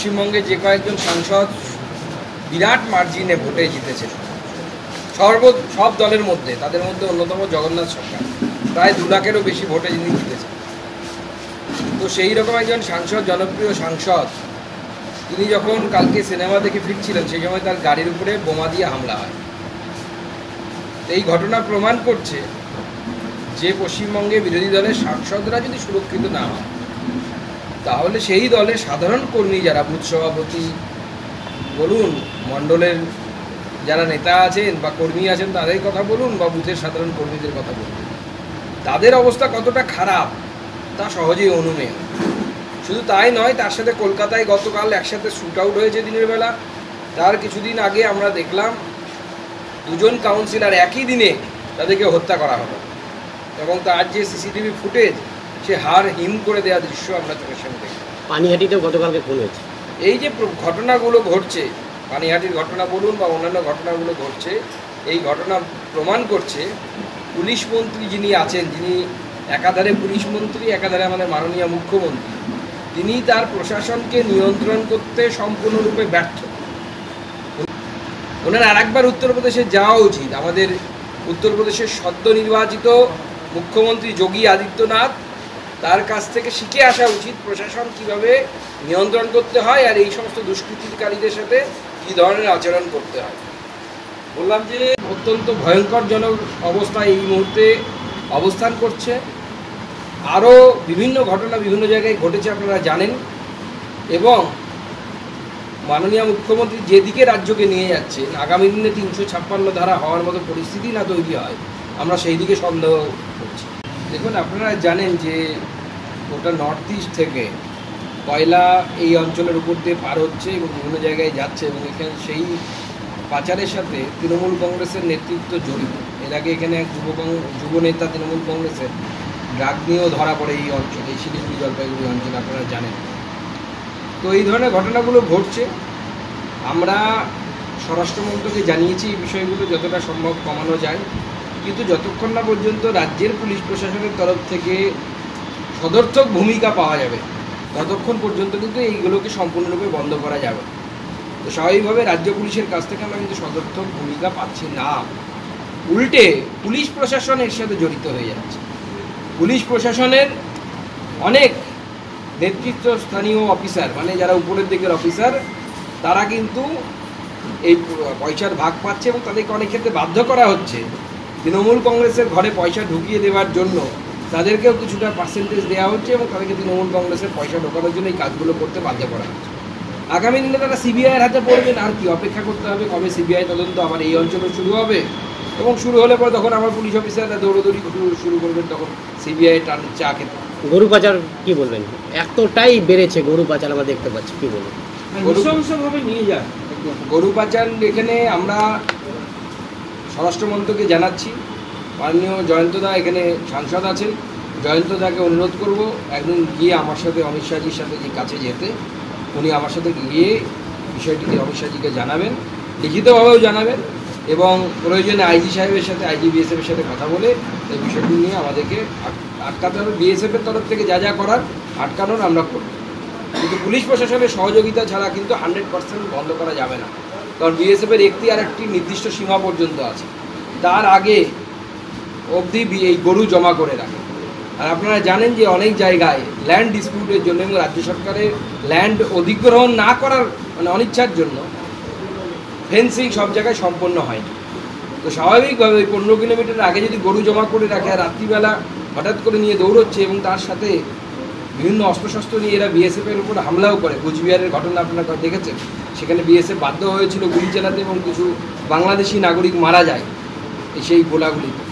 পশ্চিমবঙ্গে যে কয়েকজন সাংসদ বিরাট মার্জিনে ভোটে জিতেছেন। সর্ব সব দলের মধ্যে, তাদের মধ্যে অন্যতম জগন্নাথ সরকার। প্রায় দু লাখেরও বেশি ভোটে যিনি জিতেছেন। তো সেই রকম একজন সাংসদ, জনপ্রিয় সাংসদ, তিনি যখন কালকে সিনেমা দেখে ফিরছিলেন, সেই সময় তার গাড়ির উপরে বোমা দিয়ে হামলা হয়। এই ঘটনা প্রমাণ করছে যে পশ্চিমবঙ্গে বিরোধী দলের সাংসদরা যদি সুরক্ষিত না হয় তাহলে সেই দলের সাধারণ কর্মী যারা বুথ সভাপতি, বলুন, মণ্ডলের যারা নেতা আছেন বা কর্মী আছেন তাদের কথা বলুন বা বুথের সাধারণ কর্মীদের কথা বলুন। তাদের অবস্থা কতটা খারাপ, তা সহজেই অনুমেয়। শুধু তাই নয়, তার সাথে কলকাতায় গতকাল একসাথে শ্যুট আউট হয়েছে দিনের বেলা। তার কিছুদিন আগে আমরা দেখলাম, দুজন কাউন্সিলর একই দিনে তাদেরকে হত্যা করা হলো। এবং তার যে সিসিটিভি ফুটেজ সে হার হিম করে দেওয়া দৃশ্য আমরা চোখের সামনে দেখি। পানিহাটিতেও গতকালকে খুন হয়েছে। এই যে ঘটনাগুলো ঘটছে পানিহাটির ঘটনা বলুন বা অন্যান্য ঘটনাগুলো ঘটছে এই ঘটনা প্রমাণ করছে পুলিশ মন্ত্রী যিনি আছেন যিনি একাধারে পুলিশ মন্ত্রী একাধারে আমাদের মাননীয় মুখ্যমন্ত্রী তিনি তার প্রশাসনকে নিয়ন্ত্রণ করতে সম্পূর্ণরূপে ব্যর্থ। ওনার আরেকবার উত্তরপ্রদেশে যাওয়া উচিত। আমাদের উত্তরপ্রদেশের সদ্য নির্বাচিত মুখ্যমন্ত্রী যোগী আদিত্যনাথ তার কাছ থেকে শিখে আসা উচিত প্রশাসন কীভাবে নিয়ন্ত্রণ করতে হয় আর এই সমস্ত দুষ্কৃতিকারীদের সাথে কী ধরনের আচরণ করতে হয়। বললাম যে, অত্যন্ত ভয়ঙ্করজনক অবস্থা এই মুহূর্তে অবস্থান করছে। আরও বিভিন্ন ঘটনা বিভিন্ন জায়গায় ঘটেছে আপনারা জানেন। এবং মাননীয় মুখ্যমন্ত্রী যেদিকে রাজ্যকে নিয়ে যাচ্ছেন, আগামী দিনে তিনশো ছাপ্পান্ন ধারা হওয়ার মতো পরিস্থিতি না তৈরি হয়, আমরা সেই দিকে সন্দেহ দেখুন, আপনারা জানেন যে গোটা নর্থ ইস্ট থেকে কয়লা এই অঞ্চলের উপর দিয়ে পার হচ্ছে এবং বিভিন্ন জায়গায় যাচ্ছে এবং এখানে সেই পাচারের সাথে তৃণমূল কংগ্রেসের নেতৃত্ব জড়িত। এর আগে এখানে এক যুব যুব নেতা তৃণমূল কংগ্রেসের ড্রাগ নিয়েও ধরা পড়ে এই অঞ্চলে, এই শিলিগুড়ি জলপাইগুড়ি অঞ্চলে, আপনারা জানেন। তো এই ধরনের ঘটনাগুলো ঘটছে। আমরা স্বরাষ্ট্রমন্ত্রকে জানিয়েছি এই বিষয়গুলো, যতটা সম্ভব কমানো যায়। কিন্তু যতক্ষণ না পর্যন্ত রাজ্যের পুলিশ প্রশাসনের তরফ থেকে সদর্থক ভূমিকা পাওয়া যাবে, ততক্ষণ পর্যন্ত কিন্তু এইগুলোকে সম্পূর্ণরূপে বন্ধ করা যাবে। তো স্বাভাবিকভাবে রাজ্য পুলিশের কাছ থেকে আমরা কিন্তু সদর্থক ভূমিকা পাচ্ছি না। উল্টে পুলিশ প্রশাসন এর সাথে জড়িত হয়ে যাচ্ছে। পুলিশ প্রশাসনের অনেক নেতৃত্ব স্থানীয় অফিসার মানে যারা উপরের দিকের অফিসার, তারা কিন্তু এই পয়সার ভাগ পাচ্ছে এবং তাদেরকে অনেক ক্ষেত্রে বাধ্য করা হচ্ছে। তৃণমূল কংগ্রেসের ঘরে পয়সা ঢুকিয়ে দেওয়ার জন্য তাদেরকেও কিছুটা পার্সেন্টেজ দেওয়া হচ্ছে এবং তাদেরকে তৃণমূল কংগ্রেসের পয়সা ঢোকানোর জন্য এই কাজগুলো করতে বাধ্য করা হচ্ছে। আগামী দিনে তারা সিবিআইয়ের হাতে পড়বেন আর কি অপেক্ষা করতে হবে কবে সিবিআই তদন্ত আবার এই অঞ্চলে শুরু হবে এবং শুরু হলে পরে তখন আমার পুলিশ অফিসাররা দৌড়দৌড়ি শুরু- শুরু করবেন তখন সিবিআই টান চা খেতে। গরু পাচার কি বলবেন? এতটাই বেড়েছে গরু পাচার আমরা দেখতে পাচ্ছি কি বলবেন? গরু- নৃশংসভাবে নিয়ে যান। গরু পাচার এখানে আমরা স্বরাষ্ট্রমন্ত্রকে জানাচ্ছি। মাননীয় জয়ন্তদা এখানে সাংসদ আছেন। জয়ন্তদাকে অনুরোধ করব, একদিন গিয়ে আমার সাথে অমিত শাহজির সাথে যে কাছে যেতে, উনি আমার সাথে গিয়ে বিষয়টিকে অমিত শাহজিকে জানাবেন, লিখিতভাবেও জানাবেন এবং প্রয়োজনে আইজি সাহেবের সাথে, আইজি বিএসএফের সাথে কথা বলে এই বিষয়টি নিয়ে আমাদেরকে আটকাতে হবে। বিএসএফের তরফ থেকে যা যা করার আটকানোর আমরা করব। কিন্তু পুলিশ প্রশাসনের সহযোগিতা ছাড়া কিন্তু হান্ড্রেড পার্সেন্ট বন্ধ করা যাবে না। কারণ বিএসএফের একটি আর একটি নির্দিষ্ট সীমা পর্যন্ত আছে। তার আগে অবধি এই গরু জমা করে রাখে। আর আপনারা জানেন যে অনেক জায়গায় ল্যান্ড ডিসপিউটের জন্য এবং রাজ্য সরকারের ল্যান্ড অধিগ্রহণ না করার মানে অনিচ্ছার জন্য ফেন্সিং সব জায়গায় সম্পন্ন হয়নি। তো স্বাভাবিকভাবে ওই পনেরো কিলোমিটার আগে যদি গরু জমা করে রাখে, আর রাত্রিবেলা হঠাৎ করে নিয়ে দৌড়চ্ছে এবং তার সাথে বিভিন্ন অস্ত্রশস্ত্র নিয়ে এরা বিএসএফের উপর হামলাও করে। কুচবিহারের ঘটনা আপনারা দেখেছেন। সেখানে বিএসএফ বাধ্য হয়েছিল গুলি চালাতে এবং কিছু বাংলাদেশি নাগরিক মারা যায় সেই গোলাগুলিতে।